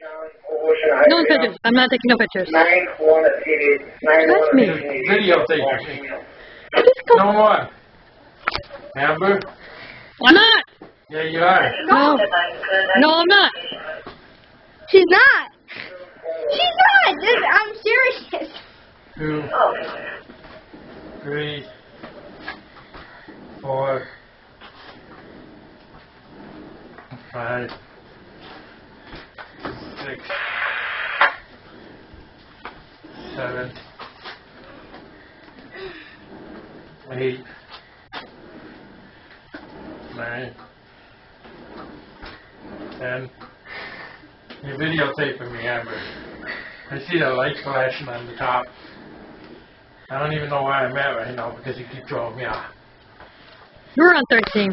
No one pictures. I'm not taking no pictures. Nine one if you need. Nine Trust me. if you need. Videotape me. Just go. No more. Amber? Why not? Yeah, you are. No. No, I'm not. She's not. She's not. This, I'm serious. Two, three, four, five, six, seven, eight, nine, ten. You're videotaping me, Amber. I see the light flashing on the top. I don't even know where I'm at right now because you keep throwing me off. You're on 13.